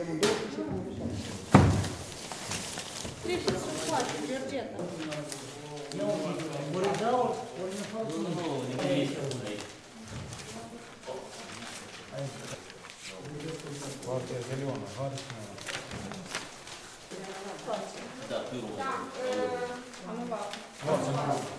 Trebuie să scoate, Georgeta. Ori dau, ori ne fac Nu, nu, nimic. Партия зеленая, гарячная. Да, пюро. Да, а ну ладно.